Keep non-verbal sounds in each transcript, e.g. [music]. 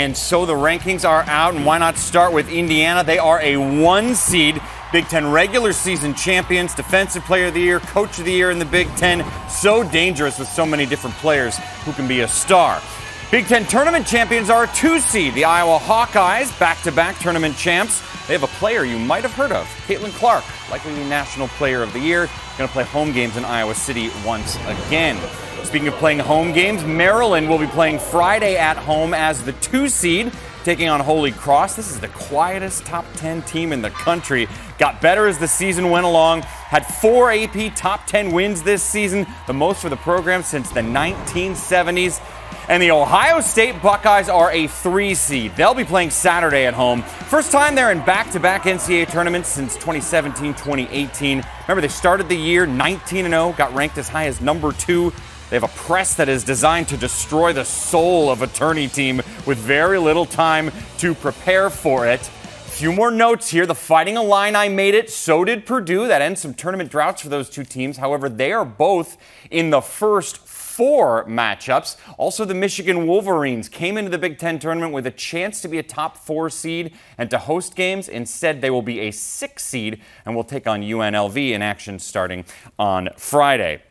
And so the rankings are out, and why not start with Indiana? They are a one seed, Big Ten regular season champions, defensive player of the year, coach of the year in the Big Ten. So dangerous with so many different players who can be a star. Big Ten tournament champions are a two seed, the Iowa Hawkeyes, back to back tournament champs. They have a player you might have heard of, Caitlin Clark, likely the National Player of the Year, going to play home games in Iowa City once again. Speaking of playing home games, Maryland will be playing Friday at home as the two seed, taking on Holy Cross. This is the quietest top 10 team in the country. Got better as the season went along, had four AP top 10 wins this season, the most for the program since the 1970s. And the Ohio State Buckeyes are a three seed. They'll be playing Saturday at home. First time they're in back to back NCAA tournaments since 2017 2018. Remember, they started the year 19 0, got ranked as high as number two they have a press that is designed to destroy the soul of a tourney team with very little time to prepare for it. A few more notes here. The Fighting Illini made it. So did Purdue. That ends some tournament droughts for those two teams. However, they are both in the first four matchups. Also, the Michigan Wolverines came into the Big Ten tournament with a chance to be a top four seed and to host games. Instead, they will be a six seed and will take on UNLV in action starting on Friday.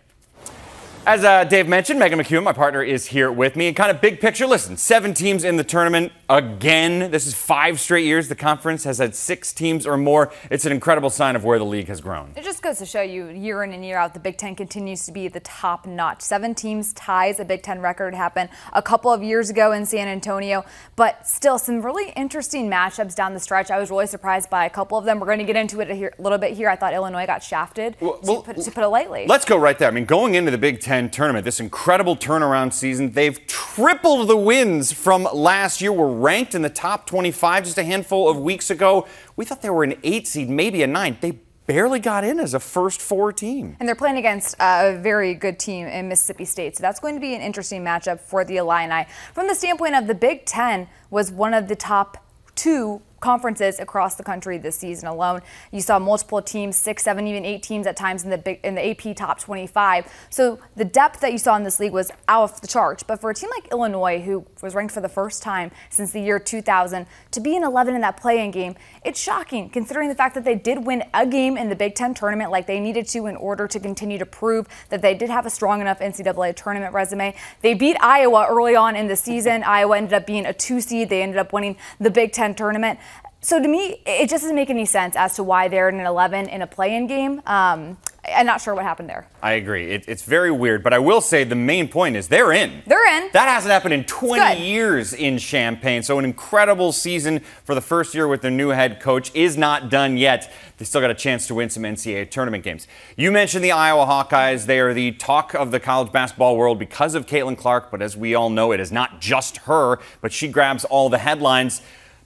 As uh, Dave mentioned, Megan McKeown, my partner, is here with me. And kind of big picture, listen, seven teams in the tournament again. This is five straight years the conference has had six teams or more. It's an incredible sign of where the league has grown. It just goes to show you, year in and year out, the Big Ten continues to be the top notch. Seven teams ties a Big Ten record happened a couple of years ago in San Antonio, but still some really interesting matchups down the stretch. I was really surprised by a couple of them. We're going to get into it a, little bit here. I thought Illinois got shafted, well, to, put, to put it lightly. Let's go right there. I mean, going into the Big Ten 10 tournament, this incredible turnaround season. They've tripled the wins from last year. Were ranked in the top 25 just a handful of weeks ago. We thought they were an eight seed, maybe a nine. They barely got in as a first four team. And they're playing against a very good team in Mississippi State. So that's going to be an interesting matchup for the Illini. From the standpoint of the Big Ten was one of the top two conferences across the country this season alone. You saw multiple teams, six, seven, even eight teams at times in the big, in the AP top 25. So the depth that you saw in this league was out of the charts. But for a team like Illinois, who was ranked for the first time since the year 2000, to be an 11 in that play-in game, it's shocking considering the fact that they did win a game in the Big Ten tournament like they needed to in order to continue to prove that they did have a strong enough NCAA tournament resume. They beat Iowa early on in the season. Iowa ended up being a two seed. They ended up winning the Big Ten tournament. So to me, it just doesn't make any sense as to why they're in an 11 in a play-in game. Um, I'm not sure what happened there. I agree. It, it's very weird, but I will say the main point is they're in. They're in. That hasn't happened in 20 years in Champaign. So an incredible season for the first year with their new head coach is not done yet. They still got a chance to win some NCAA tournament games. You mentioned the Iowa Hawkeyes. They are the talk of the college basketball world because of Caitlin Clark, but as we all know, it is not just her, but she grabs all the headlines.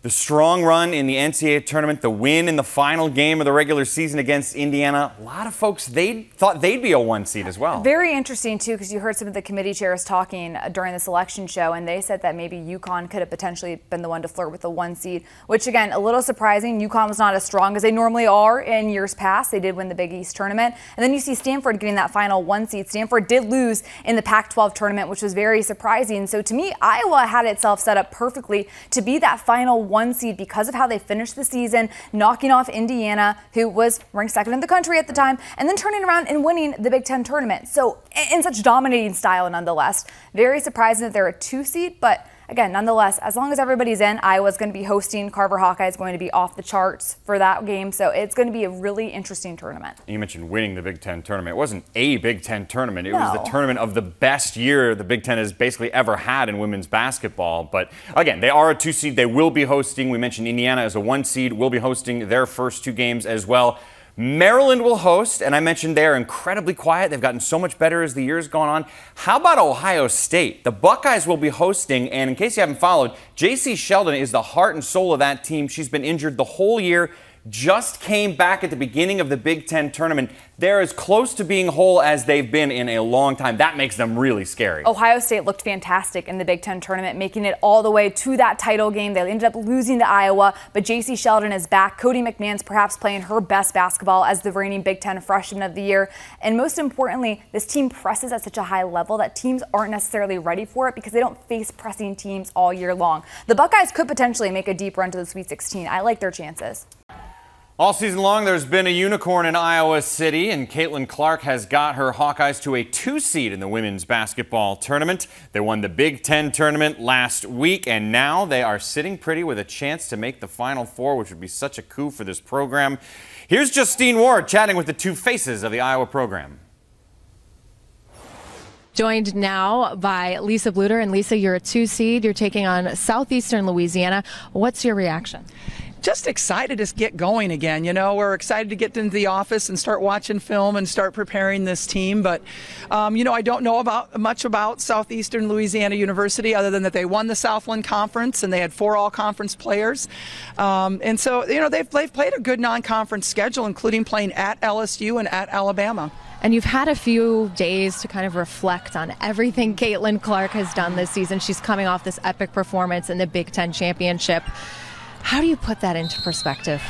The strong run in the NCAA tournament, the win in the final game of the regular season against Indiana, a lot of folks they thought they'd be a one seed as well. Very interesting too, because you heard some of the committee chairs talking uh, during the selection show, and they said that maybe UConn could have potentially been the one to flirt with the one seed, which again a little surprising. UConn was not as strong as they normally are in years past. They did win the Big East tournament, and then you see Stanford getting that final one seed. Stanford did lose in the Pac-12 tournament, which was very surprising. So to me, Iowa had itself set up perfectly to be that final one seed because of how they finished the season, knocking off Indiana, who was ranked second in the country at the time, and then turning around and winning the Big Ten tournament. So, in such dominating style, nonetheless. Very surprising that they're a two seed, but again, nonetheless, as long as everybody's in, Iowa's going to be hosting. Carver Hawkeye is going to be off the charts for that game. So it's going to be a really interesting tournament. You mentioned winning the Big Ten tournament. It wasn't a Big Ten tournament. It no. was the tournament of the best year the Big Ten has basically ever had in women's basketball. But again, they are a two seed. They will be hosting. We mentioned Indiana as a one seed. Will be hosting their first two games as well. Maryland will host, and I mentioned they're incredibly quiet. They've gotten so much better as the years gone on. How about Ohio State? The Buckeyes will be hosting, and in case you haven't followed, Jacy Sheldon is the heart and soul of that team. She's been injured the whole year just came back at the beginning of the Big Ten tournament. They're as close to being whole as they've been in a long time. That makes them really scary. Ohio State looked fantastic in the Big Ten tournament, making it all the way to that title game. They ended up losing to Iowa, but Jacy Sheldon is back. Cotie McMahon's perhaps playing her best basketball as the reigning Big Ten freshman of the year. And most importantly, this team presses at such a high level that teams aren't necessarily ready for it because they don't face pressing teams all year long. The Buckeyes could potentially make a deep run to the Sweet 16. I like their chances. All season long, there's been a unicorn in Iowa City, and Caitlin Clark has got her Hawkeyes to a two seed in the women's basketball tournament. They won the Big Ten tournament last week, and now they are sitting pretty with a chance to make the Final Four, which would be such a coup for this program. Here's Justine Ward chatting with the two faces of the Iowa program. Joined now by Lisa Bluder. And Lisa, you're a two seed. You're taking on Southeastern Louisiana. What's your reaction? Just excited to get going again. You know, we're excited to get into the office and start watching film and start preparing this team. But, um, you know, I don't know about much about Southeastern Louisiana University other than that they won the Southland Conference and they had four all-conference players. Um, and so, you know, they've, they've played a good non-conference schedule, including playing at LSU and at Alabama. And you've had a few days to kind of reflect on everything Caitlin Clark has done this season. She's coming off this epic performance in the Big Ten championship. How do you put that into perspective?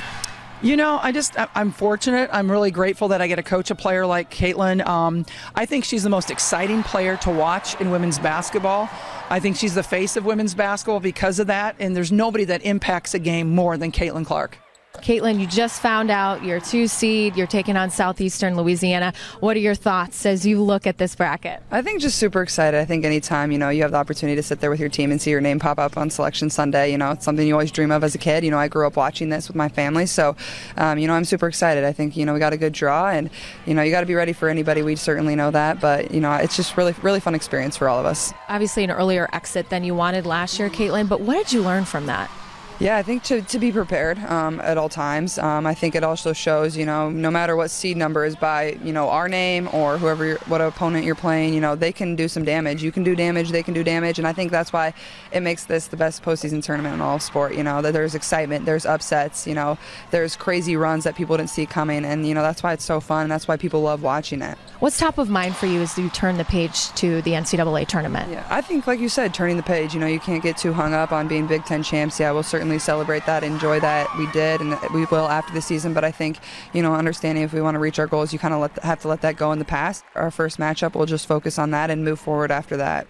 You know, I just, I'm fortunate. I'm really grateful that I get to coach a player like Caitlin. Um, I think she's the most exciting player to watch in women's basketball. I think she's the face of women's basketball because of that, and there's nobody that impacts a game more than Caitlin Clark. Caitlin, you just found out you're two seed. You're taking on Southeastern Louisiana. What are your thoughts as you look at this bracket? I think just super excited. I think anytime you know you have the opportunity to sit there with your team and see your name pop up on Selection Sunday, you know it's something you always dream of as a kid. You know I grew up watching this with my family, so um, you know I'm super excited. I think you know we got a good draw, and you know you got to be ready for anybody. We certainly know that, but you know it's just really really fun experience for all of us. Obviously, an earlier exit than you wanted last year, Caitlin. But what did you learn from that? Yeah, I think to, to be prepared um, at all times. Um, I think it also shows, you know, no matter what seed number is by, you know, our name or whoever, what opponent you're playing, you know, they can do some damage. You can do damage, they can do damage, and I think that's why it makes this the best postseason tournament in all sport. You know, that there's excitement, there's upsets, you know, there's crazy runs that people didn't see coming, and you know that's why it's so fun. And that's why people love watching it. What's top of mind for you as you turn the page to the NCAA tournament? Yeah, I think, like you said, turning the page. You know, you can't get too hung up on being Big Ten champs. Yeah, we'll certainly celebrate that, enjoy that. We did, and we will after the season. But I think, you know, understanding if we want to reach our goals, you kind of have to let that go in the past. Our first matchup, we'll just focus on that and move forward after that.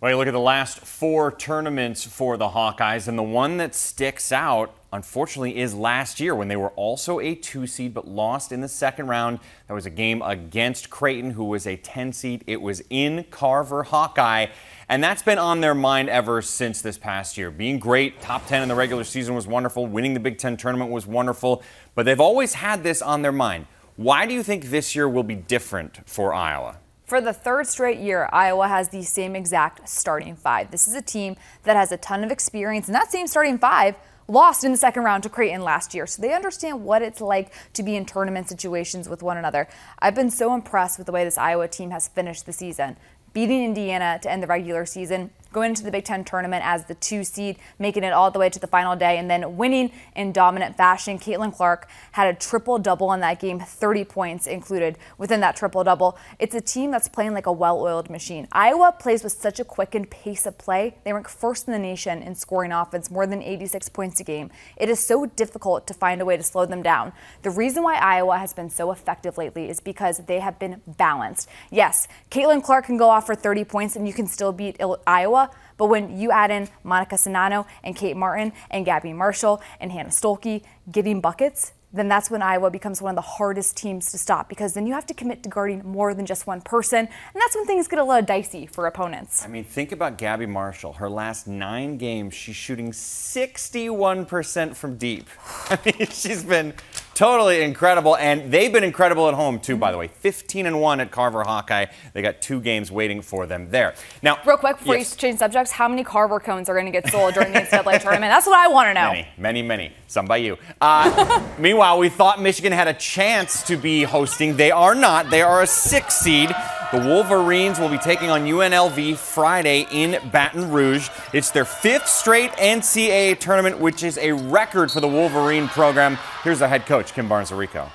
Well, you look at the last four tournaments for the Hawkeyes, and the one that sticks out, unfortunately, is last year when they were also a two seed but lost in the second round. That was a game against Creighton, who was a 10 seed. It was in Carver Hawkeye, and that's been on their mind ever since this past year. Being great, top 10 in the regular season was wonderful, winning the Big Ten tournament was wonderful, but they've always had this on their mind. Why do you think this year will be different for Iowa? For the third straight year, Iowa has the same exact starting five. This is a team that has a ton of experience, and that same starting five lost in the second round to Creighton last year. So they understand what it's like to be in tournament situations with one another. I've been so impressed with the way this Iowa team has finished the season. Beating Indiana to end the regular season, going into the Big Ten tournament as the two seed, making it all the way to the final day, and then winning in dominant fashion. Caitlin Clark had a triple double in that game, 30 points included within that triple double. It's a team that's playing like a well oiled machine. Iowa plays with such a quickened pace of play. They rank first in the nation in scoring offense, more than 86 points a game. It is so difficult to find a way to slow them down. The reason why Iowa has been so effective lately is because they have been balanced. Yes, Caitlin Clark can go off for 30 points and you can still beat Iowa but when you add in Monica Czinano and Kate Martin and Gabby Marshall and Hannah Stuelke getting buckets, then that's when Iowa becomes one of the hardest teams to stop because then you have to commit to guarding more than just one person. And that's when things get a little dicey for opponents. I mean, think about Gabby Marshall. Her last nine games, she's shooting 61% from deep. [laughs] I mean, she's been totally incredible. And they've been incredible at home, too, by the way. 15 and 1 at Carver Hawkeye. They got two games waiting for them there. Now, real quick before yes. you change subjects, how many Carver cones are going to get sold during the NCAA tournament? That's what I want to know. Many, many, many. Some by you. Uh, [laughs] meanwhile, we thought Michigan had a chance to be hosting. They are not. They are a six seed. The Wolverines will be taking on UNLV Friday in Baton Rouge. It's their fifth straight NCAA tournament, which is a record for the Wolverine program. Here's our head coach, Kim Barnes Arico.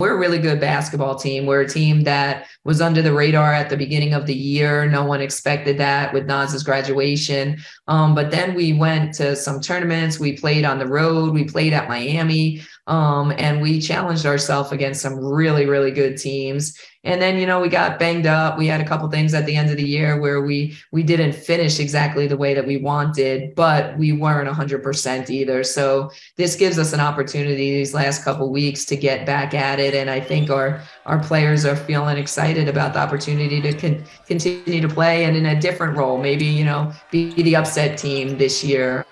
We're a really good basketball team. We're a team that was under the radar at the beginning of the year. No one expected that with Naz's graduation. Um, but then we went to some tournaments. We played on the road. We played at Miami. Um, and we challenged ourselves against some really, really good teams. And then, you know, we got banged up. We had a couple things at the end of the year where we we didn't finish exactly the way that we wanted, but we weren't 100% either. So this gives us an opportunity these last couple weeks to get back at it. And I think our our players are feeling excited about the opportunity to con- continue to play and in a different role, maybe, you know, be the upset team this year.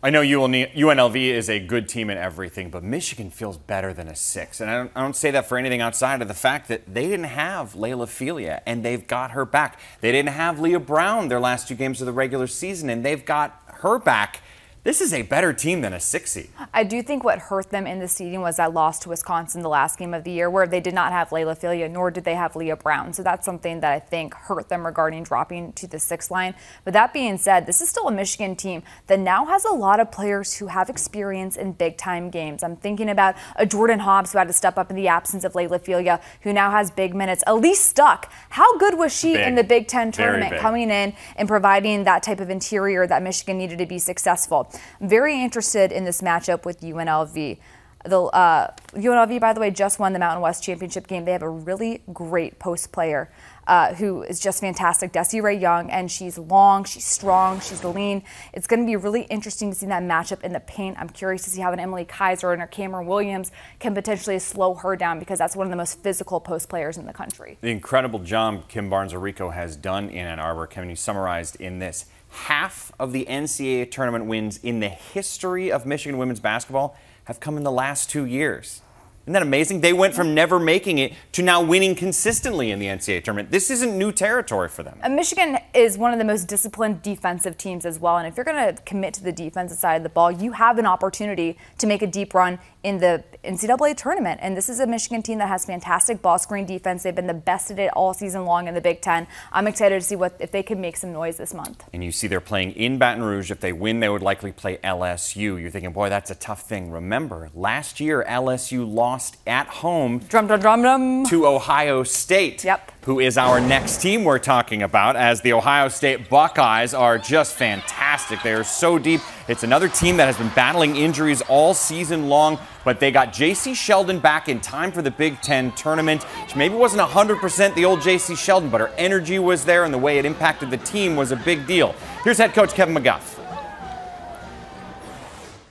I know UNLV is a good team in everything, but Michigan feels better than a six. And I don't, I don't, say that for anything outside of the fact that they didn't have Laila Phelia, and they've got her back. They didn't have Leigha Brown their last two games of the regular season, and they've got her back. This is a better team than a six seed. I do think what hurt them in the seeding was that loss to Wisconsin the last game of the year, where they did not have Laila Phelia, nor did they have Leigha Brown. So that's something that I think hurt them regarding dropping to the sixth line. But that being said, this is still a Michigan team that now has a lot of players who have experience in big time games. I'm thinking about a Jordan Hobbs who had to step up in the absence of Laila Phelia, who now has big minutes. Elise Stuck, how good was she big. in the Big Ten tournament, coming in and providing that type of interior that Michigan needed to be successful? I'm very interested in this matchup with UNLV. The uh, UNLV, by the way, just won the Mountain West Championship game. They have a really great post player uh, who is just fantastic, Desiree Young, and she's long, she's strong, she's lean. It's going to be really interesting to see that matchup in the paint. I'm curious to see how an Emily Kiser and her Cameron Williams can potentially slow her down because that's one of the most physical post players in the country. The incredible job Kim Barnes Arico has done in Ann Arbor, can you summarized in this half of the NCAA tournament wins in the history of Michigan women's basketball have come in the last two years. Isn't that amazing? They went from never making it to now winning consistently in the NCAA tournament. This isn't new territory for them. And Michigan is one of the most disciplined defensive teams as well. And if you're going to commit to the defensive side of the ball, you have an opportunity to make a deep run in the NCAA tournament. And this is a Michigan team that has fantastic ball screen defense. They've been the best at it all season long in the Big Ten. I'm excited to see what if they can make some noise this month. And you see they're playing in Baton Rouge. If they win, they would likely play LSU. You're thinking, boy, that's a tough thing. Remember, last year LSU lost at home drum, drum, drum, drum. to Ohio State. Yep. Who is our next team we're talking about as the Ohio State Buckeyes are just fantastic. They are so deep. It's another team that has been battling injuries all season long, but they got Jacy Sheldon back in time for the Big Ten tournament. She maybe wasn't 100% the old Jacy Sheldon, but her energy was there and the way it impacted the team was a big deal. Here's head coach Kevin McGuff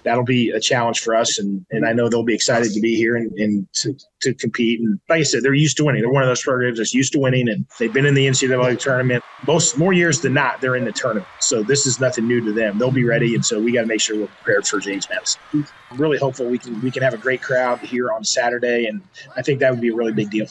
that'll be a challenge for us. And, and I know they'll be excited to be here and, and to, to compete. And like I said, they're used to winning. They're one of those programs that's used to winning, and they've been in the NCAA tournament most more years than not. They're in the tournament, so this is nothing new to them. They'll be ready, and so we got to make sure we're prepared for James Madison. I'm really hopeful we can we can have a great crowd here on Saturday, and I think that would be a really big deal.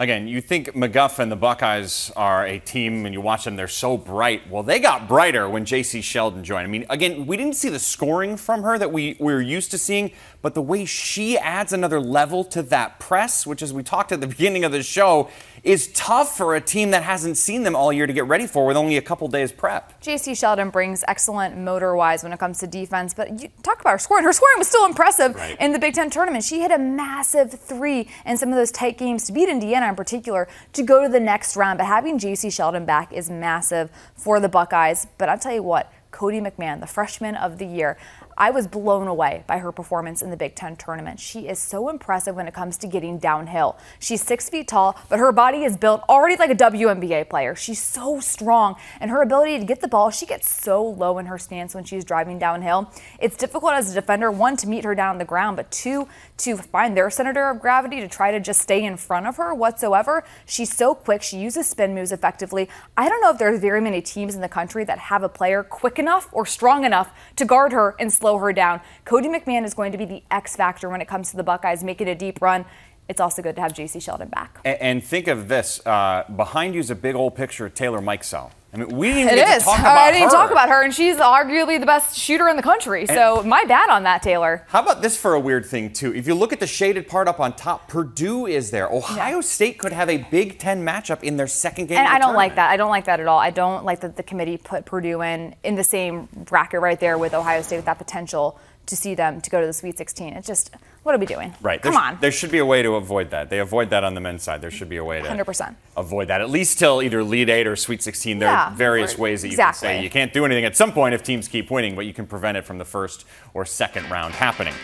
Again, you think McGuff and the Buckeyes are a team and you watch them, they're so bright. Well, they got brighter when Jacy Sheldon joined. I mean, again, we didn't see the scoring from her that we, we were used to seeing, but the way she adds another level to that press, which as we talked at the [laughs] beginning of the show, is tough for a team that hasn't seen them all year to get ready for with only a couple days prep. Jacy Sheldon brings excellent motor wise when it comes to defense, but you talk about her scoring. Her scoring was still impressive right. in the Big Ten tournament. She hit a massive three in some of those tight games to beat Indiana in particular to go to the next round. But having Jacy Sheldon back is massive for the Buckeyes. But I'll tell you what, Cotie McMahon, the freshman of the year. I was blown away by her performance in the Big Ten tournament. She is so impressive when it comes to getting downhill. She's six feet tall, but her body is built already like a WNBA player. She's so strong, and her ability to get the ball, she gets so low in her stance when she's driving downhill. It's difficult as a defender, one, to meet her down on the ground, but two, to find their center of gravity to try to just stay in front of her whatsoever. She's so quick. She uses spin moves effectively. I don't know if there's very many teams in the country that have a player quick enough or strong enough to guard her and slow slow her down. Cotie McMahon is going to be the X factor when it comes to the Buckeyes making a deep run. It's also good to have Jacy Sheldon back. And, and think of this: uh, behind you is a big old picture of Taylor Mikesell. I mean, we didn't even It get is. to talk about I didn't her. talk about her, and she's arguably the best shooter in the country. So my bad on that, Taylor. How about this for a weird thing, too? If you look at the shaded part up on top, Purdue is there. Ohio State could have a Big Ten matchup in their second game. And of the I don't like that. I don't like that at all. I don't like that the committee put Purdue in in the same bracket right there with Ohio State with that potential to see them to go to the Sweet 16. It's just what are we doing? Right. Come There on. There should be a way to avoid that. They avoid that on the men's side. There should be a way to 100%. avoid that. At least till either Elite Eight or Sweet 16. There Yeah, are various for- ways that you can say you can't do anything at some point if teams keep winning, but you can prevent it from the first or second round happening.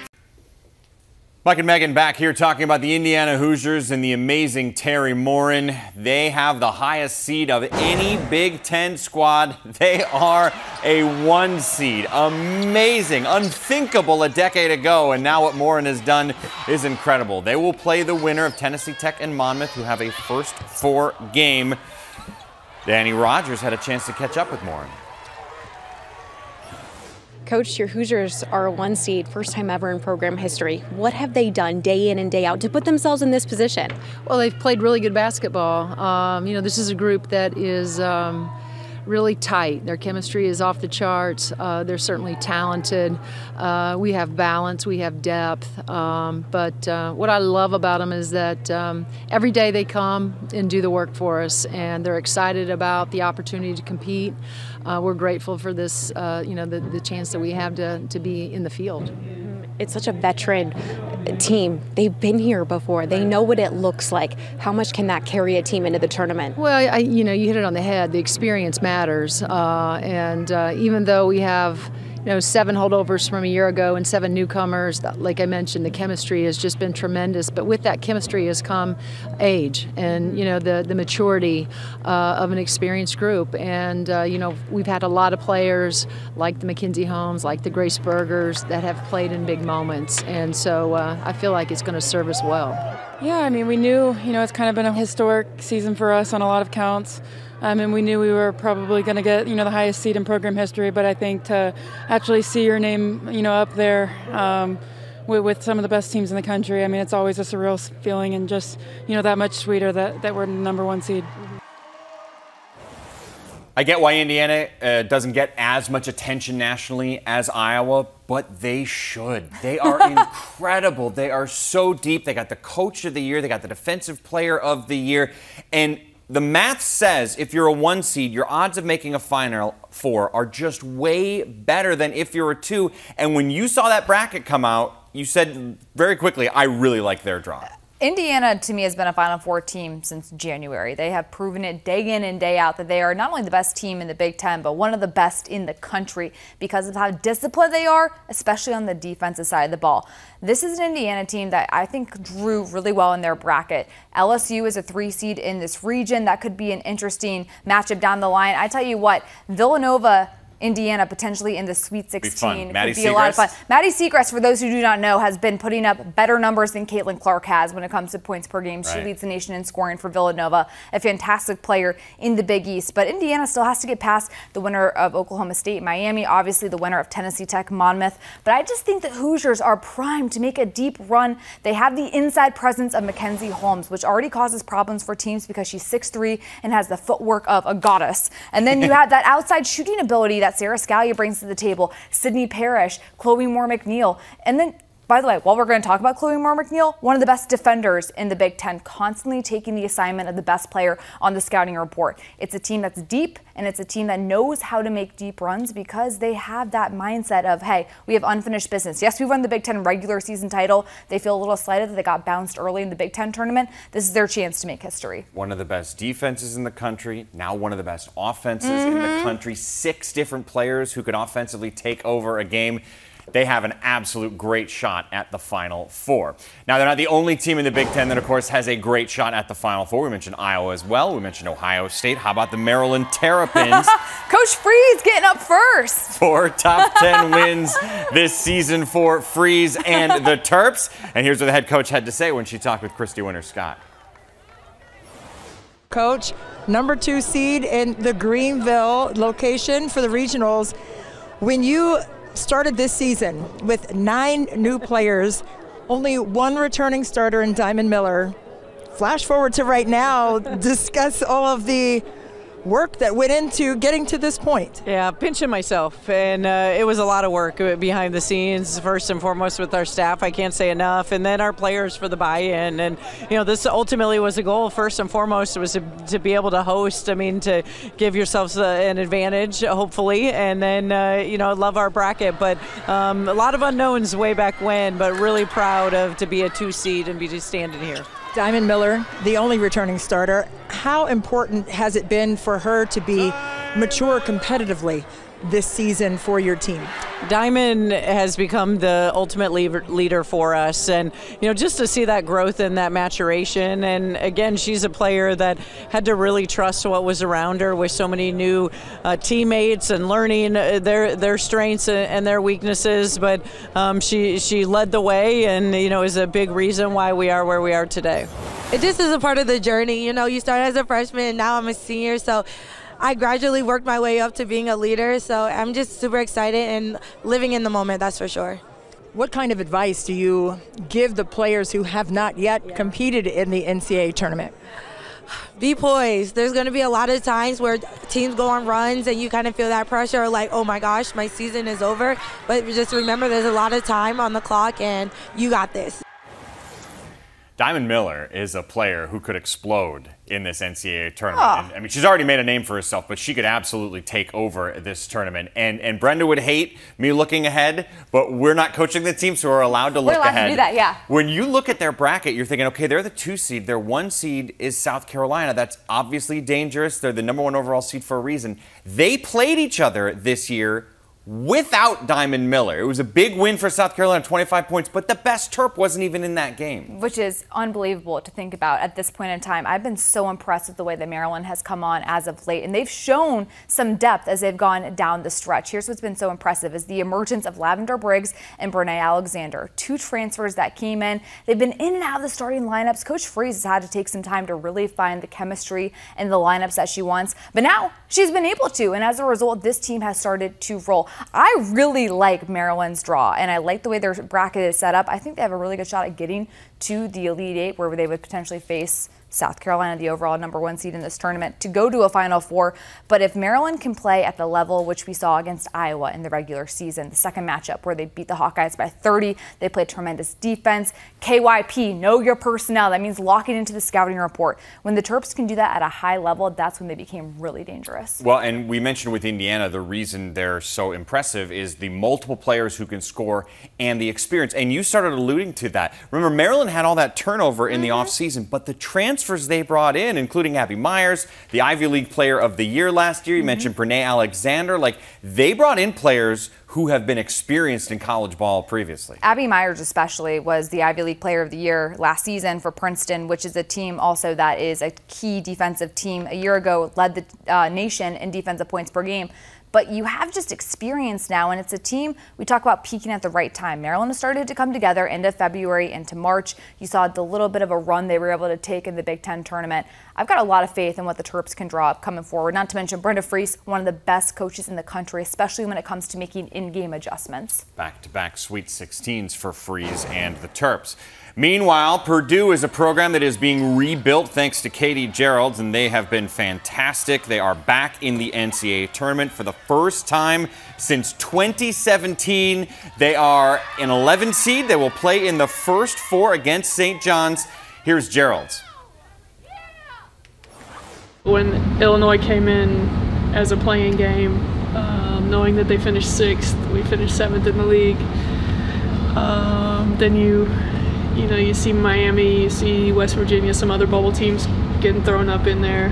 Mike and Megan back here talking about the Indiana Hoosiers and the amazing Teri Moren. They have the highest seed of any Big Ten squad. [laughs] They are a one seed. Amazing, unthinkable a decade ago, and now what Moren has done is incredible. They will play the winner of Tennessee Tech and Monmouth, who have a first four game. Danny Rogers had a chance to catch up with Moren. Coach, your Hoosiers are a one seed, first time ever in program history. What have they done day in and day out to put themselves in this position? Well, they've played really good basketball. Um, you know, this is a group that is um, really tight. Their chemistry is off the charts. Uh, they're certainly talented. Uh, we have balance, we have depth. Um, but uh, what I love about them is that um, every day they come and do the work for us, and they're excited about the opportunity to compete. Uh, we're grateful for this, uh, you know, the, the chance that we have to, to be in the field. It's such a veteran team. They've been here before. They know what it looks like. How much can that carry a team into the tournament? Well, I, you know, you hit it on the head. The experience matters, uh, and uh, even though we have, you know, seven holdovers from a year ago and seven newcomers, like I mentioned, the chemistry has just been tremendous. But with that chemistry has come age and you know the the maturity uh, of an experienced group. And uh, you know, we've had a lot of players like the Mackenzie Holmes, like the Grace Bergers, that have played in big moments, and so uh, I feel like it's going to serve us well. Yeah, I mean, we knew, you know, it's kind of been a historic season for us on a lot of counts. Um, and we knew we were probably going to get, you know, the highest seed in program history. But I think to actually see your name, you know, up there um, with, with some of the best teams in the country, I mean, it's always a surreal feeling and just, you know, that much sweeter that, that we're the number one seed. I get why Indiana uh, doesn't get as much attention nationally as Iowa, but they should. They are [laughs] incredible. They are so deep. They got the coach of the year, they got the defensive player of the year. And the math says if you're a one seed, your odds of making a final four are just way better than if you're a two. And when you saw that bracket come out, you said very quickly, I really like their draw. Indiana, to me, has been a Final Four team since January. They have proven it day in and day out that they are not only the best team in the Big Ten, but one of the best in the country because of how disciplined they are, especially on the defensive side of the ball. This is an Indiana team that I think drew really well in their bracket. LSU is a three seed in this region. That could be an interesting matchup down the line. I tell you what, Villanova. Indiana potentially in the Sweet 16 fun. Maddie could be a lot of fun. Maddie Siegrist, for those who do not know, has been putting up better numbers than Caitlin Clark has when it comes to points per game. She Right. leads the nation in scoring for Villanova, a fantastic player in the Big East. But Indiana still has to get past the winner of Oklahoma State, Miami, obviously the winner of Tennessee Tech, Monmouth. But I just think that Hoosiers are primed to make a deep run. They have the inside presence of Mackenzie Holmes, which already causes problems for teams because she's 6'3 and has the footwork of a goddess. And then you [laughs] have that outside shooting ability that Sarah Scalia brings to the table, Sydney Parrish, Chloe Moore McNeil. And then by the way, while we're going to talk about Chloe Moore McNeil, one of the best defenders in the Big Ten, constantly taking the assignment of the best player on the scouting report. It's a team that's deep and it's a team that knows how to make deep runs because they have that mindset of, hey, we have unfinished business. Yes, we won the Big Ten regular season title. They feel a little slighted that they got bounced early in the Big Ten tournament. This is their chance to make history. One of the best defenses in the country, now one of the best offenses in the mm-hmm. country. Six different players who can offensively take over a game. They have an absolute great shot at the Final Four. Now, they're not the only team in the Big Ten that, of course, has a great shot at the Final Four. We mentioned Iowa as well. We mentioned Ohio State. How about the Maryland Terrapins? [laughs] Coach Frese getting up first. Four top 10 wins this season for Frese and the Terps. And here's what the head coach had to say when she talked with Christy Winter Scott. Coach, number two seed in the Greenville location for the regionals. When you started this season with nine new players, only one returning starter in Diamond Miller. Flash forward to right now, [laughs] discuss all of the work that went into getting to this point. Yeah, pinching myself. And uh, it was a lot of work behind the scenes, first and foremost with our staff. I can't say enough. And then our players for the buy in. And, you know, this ultimately was a goal, first and foremost, was to, to be able to host. I mean, to give yourselves a, an advantage, hopefully. And then, uh, you know, love our bracket. But um, a lot of unknowns way back when, but really proud of to be a two seed and be just standing here. Diamond Miller, the only returning starter. How important has it been for her to be mature competitively this season for your team? Diamond has become the ultimate leader for us, and you know just to see that growth and that maturation. And again, she's a player that had to really trust what was around her with so many new uh, teammates and learning uh, their their strengths and their weaknesses. But um, she she led the way, and you know is a big reason why we are where we are today. It just is a part of the journey. You know, you start as a freshman, and now I'm a senior, so I gradually worked my way up to being a leader. So I'm just super excited and living in the moment, that's for sure. What kind of advice do you give the players who have not yet yeah. competed in the NCAA tournament? [sighs] Be poised. There's going to be a lot of times where teams go on runs and you kind of feel that pressure, like, oh my gosh, my season is over. But just remember, there's a lot of time on the clock and you got this. Diamond Miller is a player who could explode in this NCAA tournament. Oh. And, I mean, she's already made a name for herself, but she could absolutely take over this tournament. And and Brenda would hate me looking ahead, but we're not coaching the team, so we're allowed to look we're allowed ahead. To do that, yeah. When you look at their bracket, you're thinking, okay, they're the two seed. Their one seed is South Carolina. That's obviously dangerous. They're the number one overall seed for a reason. They played each other this year without Diamond Miller. It was a big win for South Carolina, 25 points, but the best Terp wasn't even in that game. Which is unbelievable to think about at this point in time. I've been so impressed with the way that Maryland has come on as of late, and they've shown some depth as they've gone down the stretch. Here's what's been so impressive is the emergence of Lavender Briggs and Brinae Alexander, two transfers that came in. They've been in and out of the starting lineups. Coach Frese has had to take some time to really find the chemistry and the lineups that she wants, but now she's been able to, and as a result, this team has started to roll. I really like Maryland's draw, and I like the way their bracket is set up. I think they have a really good shot at getting to the Elite Eight, where they would potentially face South Carolina, the overall number one seed in this tournament, to go to a Final Four. But if Maryland can play at the level which we saw against Iowa in the regular season, the second matchup where they beat the Hawkeyes by 30, they played tremendous defense. KYP, know your personnel. That means locking into the scouting report. When the Terps can do that at a high level, that's when they became really dangerous. Well, and we mentioned with Indiana, the reason they're so impressive is the multiple players who can score and the experience. And you started alluding to that. Remember, Maryland had all that turnover in mm-hmm. the offseason, but the transfer transfers they brought in, including Abby Myers, the Ivy League Player of the Year last year. You mm-hmm. mentioned Brinae Alexander. Like, they brought in players who have been experienced in college ball previously. Abby Myers, especially, was the Ivy League Player of the Year last season for Princeton, which is a team also that is a key defensive team. A year ago, led the uh, nation in defensive points per game but you have just experience now, and it's a team we talk about peaking at the right time. Maryland has started to come together into February into March. You saw the little bit of a run they were able to take in the Big Ten tournament. I've got a lot of faith in what the Terps can draw up coming forward. Not to mention Brenda Frese, one of the best coaches in the country, especially when it comes to making in-game adjustments. Back-to-back Sweet 16s for Frese and the Terps. Meanwhile, Purdue is a program that is being rebuilt thanks to Katie Gearlds, and they have been fantastic. They are back in the NCAA tournament for the first time since 2017. They are an 11 seed. They will play in the first four against St. John's. Here's Gearlds. When Illinois came in as a play-in game, um, knowing that they finished sixth, we finished seventh in the league. Um, then you you know, you see Miami, you see West Virginia, some other bubble teams getting thrown up in there.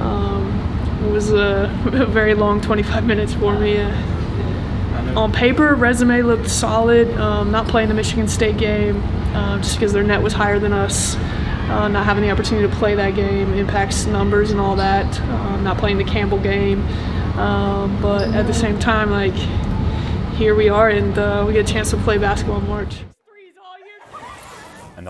Um, it was a, [laughs] a, very long 25 minutes for me. Uh, on paper, resume looked solid. Um, not playing the Michigan State game uh, just because their net was higher than us. Uh, not having the opportunity to play that game impacts numbers and all that. Um, not playing the Campbell game, um, but at the same time, like here we are, and uh, we get a chance to play basketball in March and they'll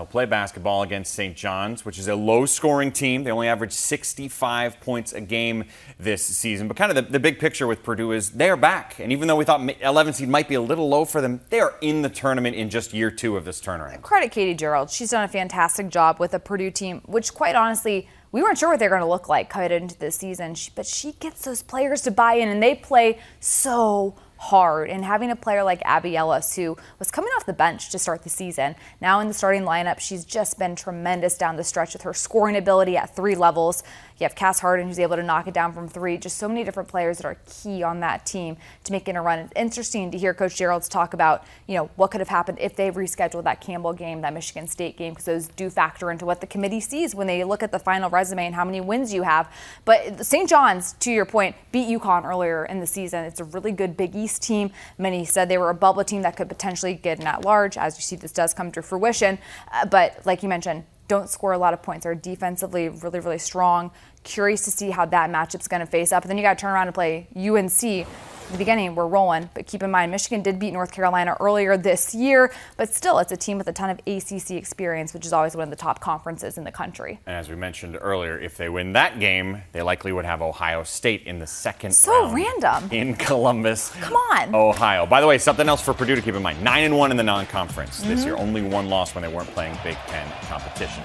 play basketball against St. John's, which is a low scoring team. They only average 65 points a game this season. But kind of the, the big picture with Purdue is they are back. And even though we thought 11 seed might be a little low for them, they are in the tournament in just year two of this turnaround. Credit Katie Gerald. She's done a fantastic job with a Purdue team, which quite honestly, we weren't sure what they're going to look like coming into this season, but she gets those players to buy in, and they play so hard. And having a player like Abby Ellis, who was coming off the bench to start the season, now in the starting lineup, she's just been tremendous down the stretch with her scoring ability at three levels. You have Cass Harden, who's able to knock it down from three. Just so many different players that are key on that team to making a run. It's interesting to hear Coach Gearlds talk about, you know, what could have happened if they rescheduled that Campbell game, that Michigan State game, because those do factor into what the committee sees when they look at the final resume and how many wins you have. But St. John's, to your point, beat UConn earlier in the season. It's a really good Big East team. Many said they were a bubble team that could potentially get an at large. As you see, this does come to fruition. Uh, but like you mentioned, don't score a lot of points. Are defensively really, really strong. Curious to see how that matchup's going to face up. And then you got to turn around and play UNC the beginning, we're rolling. But keep in mind, Michigan did beat North Carolina earlier this year, but still, it's a team with a ton of ACC experience, which is always one of the top conferences in the country. And as we mentioned earlier, if they win that game, they likely would have Ohio State in the second so round random in Columbus. Come on, Ohio. By the way, something else for Purdue to keep in mind: nine and one in the non-conference mm-hmm. this year. Only one loss when they weren't playing Big Ten competition.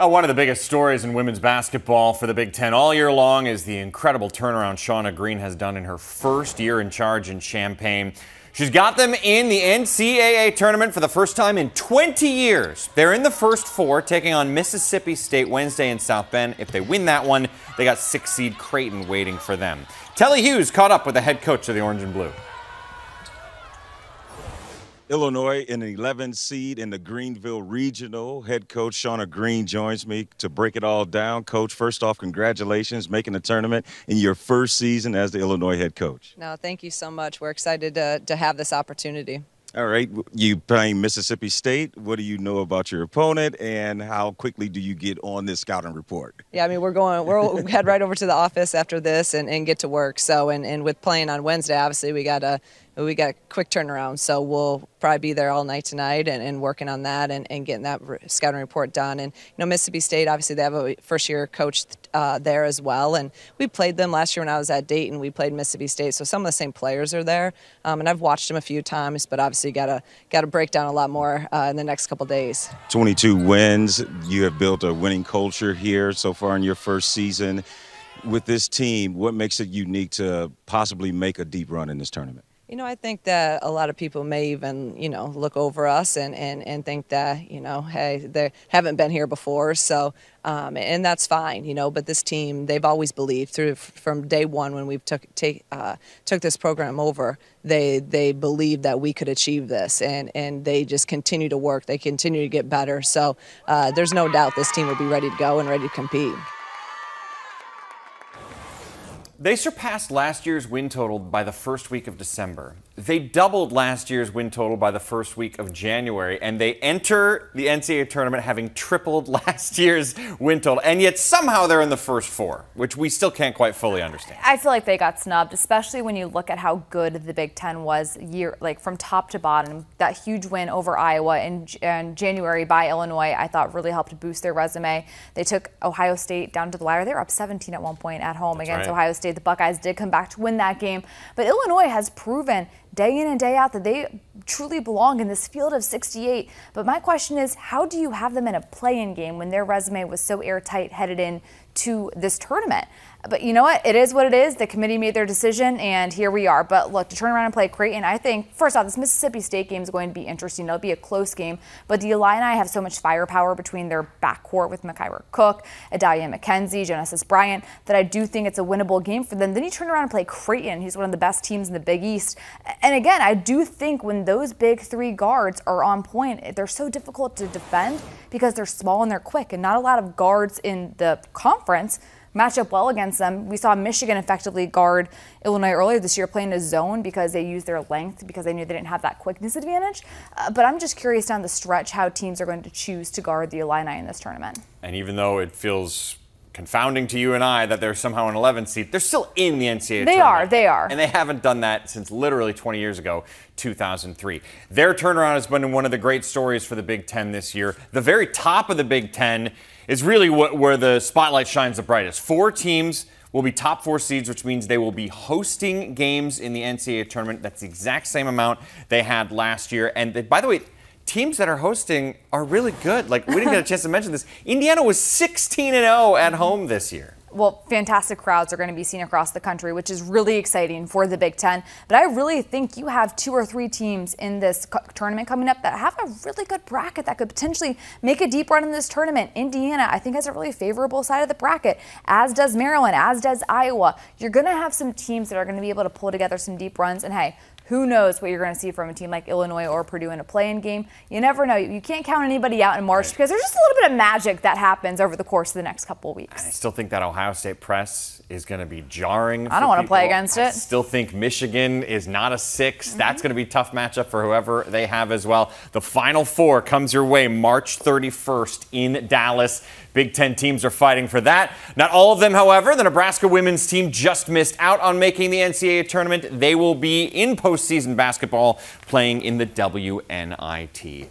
Uh, one of the biggest stories in women's basketball for the Big Ten all year long is the incredible turnaround Shauna Green has done in her first year in charge in Champaign. She's got them in the NCAA tournament for the first time in 20 years. They're in the first four, taking on Mississippi State Wednesday in South Bend. If they win that one, they got six seed Creighton waiting for them. Telly Hughes caught up with the head coach of the Orange and Blue. Illinois, in an 11 seed in the Greenville Regional. Head coach Shauna Green joins me to break it all down. Coach, first off, congratulations making the tournament in your first season as the Illinois head coach. No, thank you so much. We're excited to, to have this opportunity. All right, you playing Mississippi State. What do you know about your opponent, and how quickly do you get on this scouting report? Yeah, I mean we're going. We'll head right over to the office after this and, and get to work. So, and, and with playing on Wednesday, obviously we got a we got a quick turnaround. So we'll probably be there all night tonight and, and working on that and, and getting that re- scouting report done. And you know Mississippi State, obviously they have a first year coach uh, there as well, and we played them last year when I was at Dayton. We played Mississippi State, so some of the same players are there, um, and I've watched them a few times. But obviously got to got to break down a lot more uh, in the next couple days. 22 wins. You have built a winning culture here so far in your first season. With this team, what makes it unique to possibly make a deep run in this tournament? You know, I think that a lot of people may even, you know, look over us and, and, and think that, you know, hey, they haven't been here before. So, um, and that's fine, you know, but this team, they've always believed through from day one when we took, take, uh, took this program over, they, they believed that we could achieve this and, and they just continue to work. They continue to get better. So uh, there's no doubt this team will be ready to go and ready to compete. They surpassed last year's win total by the first week of December. They doubled last year's win total by the first week of January, and they enter the NCAA tournament having tripled [laughs] last year's win total. And yet somehow they're in the first four, which we still can't quite fully understand. I feel like they got snubbed, especially when you look at how good the Big Ten was year, like from top to bottom. That huge win over Iowa in, in January by Illinois, I thought really helped boost their resume. They took Ohio State down to the wire. They were up 17 at one point at home That's against right. Ohio State. The Buckeyes did come back to win that game, but Illinois has proven day in and day out that they truly belong in this field of 68. But my question is, how do you have them in a play-in game when their resume was so airtight headed in to this tournament? But you know what? It is what it is. The committee made their decision, and here we are. But look, to turn around and play Creighton, I think, first off, this Mississippi State game is going to be interesting. It'll be a close game. But the Illini have so much firepower between their backcourt with Makira Cook, Adalia McKenzie, Genesis Bryant, that I do think it's a winnable game for them. Then you turn around and play Creighton, who's one of the best teams in the Big East. And again, I do think when those big three guards are on point, they're so difficult to defend because they're small and they're quick, and not a lot of guards in the conference match up well against them. We saw Michigan effectively guard Illinois earlier this year playing a zone because they used their length because they knew they didn't have that quickness advantage. Uh, but I'm just curious down the stretch how teams are going to choose to guard the Illini in this tournament. And even though it feels confounding to you and I that they're somehow an 11 seed. They're still in the NCAA. They tournament. are. They are. And they haven't done that since literally 20 years ago, 2003. Their turnaround has been one of the great stories for the Big Ten this year. The very top of the Big Ten is really what, where the spotlight shines the brightest. Four teams will be top four seeds, which means they will be hosting games in the NCAA tournament. That's the exact same amount they had last year. And they, by the way, teams that are hosting are really good. Like we didn't get a chance to mention this. Indiana was 16 and 0 at home this year well, fantastic crowds are going to be seen across the country, which is really exciting for the Big Ten. But I really think you have two or three teams in this tournament coming up that have a really good bracket that could potentially make a deep run in this tournament. Indiana, I think, has a really favorable side of the bracket, as does Maryland, as does Iowa. You're going to have some teams that are going to be able to pull together some deep runs. And hey, who knows what you're going to see from a team like Illinois or Purdue in a play-in game. You never know. You can't count anybody out in March right. because there's just a little bit of magic that happens over the course of the next couple of weeks. I still think that Ohio State press is going to be jarring. I don't want to play against it. I still think Michigan is not a 6 mm-hmm. That's going to be a tough matchup for whoever they have as well. The Final Four comes your way March 31st in Dallas. Big Ten teams are fighting for that. Not all of them, however. The Nebraska women's team just missed out on making the NCAA tournament. They will be in postseason basketball playing in the WNIT.